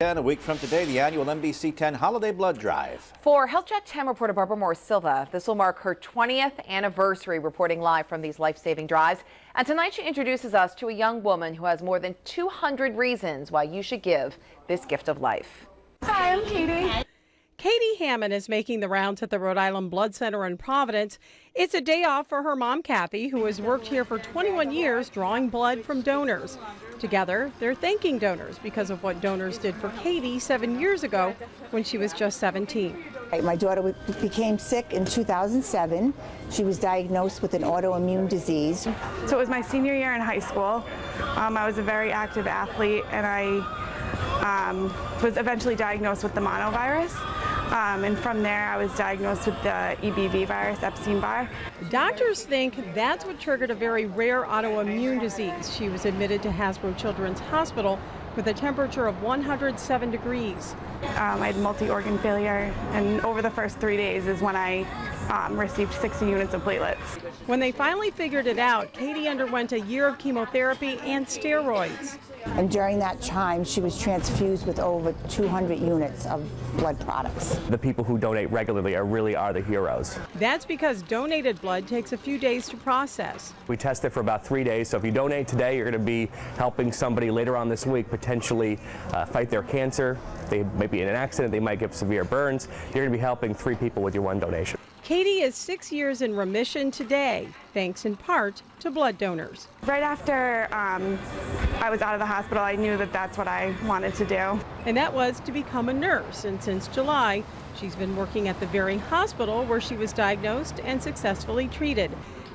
10, a week from today, the annual NBC 10 Holiday Blood Drive. For Health Check 10 reporter Barbara Morse Silva, this will mark her 20th anniversary reporting live from these life-saving drives. And tonight she introduces us to a young woman who has more than 200 reasons why you should give this gift of life. Hi, I'm Katie. Katie Hammond is making the rounds at the Rhode Island Blood Center in Providence. It's a day off for her mom, Kathy, who has worked here for 21 years drawing blood from donors. Together, they're thanking donors because of what donors did for Katie seven years ago when she was just 17. My daughter became sick in 2007. She was diagnosed with an autoimmune disease. So it was my senior year in high school. Um, I was a very active athlete and I um, was eventually diagnosed with the monovirus. Um, and from there, I was diagnosed with the EBV virus, Epstein-Barr. Doctors think that's what triggered a very rare autoimmune disease. She was admitted to Hasbro Children's Hospital with a temperature of 107 degrees. Um, I had multi-organ failure, and over the first three days is when I um, received 60 units of platelets. When they finally figured it out, Katie underwent a year of chemotherapy and steroids. And during that time, she was transfused with over 200 units of blood products. The people who donate regularly are really are the heroes. That's because donated blood takes a few days to process. We test it for about three days, so if you donate today, you're going to be helping somebody later on this week potentially uh, fight their cancer. They may be in an accident, they might get severe burns. You're going to be helping three people with your one donation. Katie is six years in remission today, thanks in part to blood donors. Right after um, I was out of the hospital, I knew that that's what I wanted to do. And that was to become a nurse. And since July, she's been working at the very hospital where she was diagnosed and successfully treated.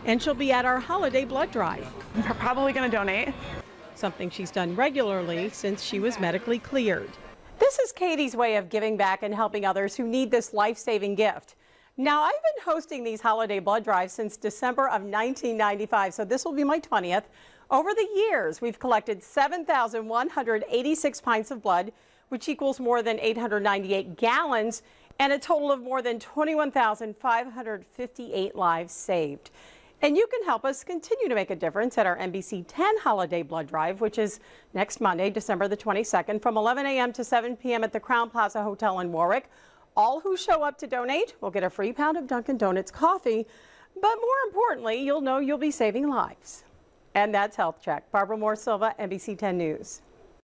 And she'll be at our holiday blood drive. I'm probably going to donate. Something she's done regularly since she was medically cleared. This is Katie's way of giving back and helping others who need this life-saving gift. Now, I've been hosting these holiday blood drives since December of 1995, so this will be my 20th. Over the years, we've collected 7,186 pints of blood, which equals more than 898 gallons, and a total of more than 21,558 lives saved. And you can help us continue to make a difference at our NBC 10 Holiday Blood Drive, which is next Monday, December the 22nd, from 11 a.m. to 7 p.m. at the Crowne Plaza Hotel in Warwick. All who show up to donate will get a free pound of Dunkin' Donuts coffee, but more importantly, you'll know you'll be saving lives. And that's Health Check. Barbara Morse Silva, NBC 10 News.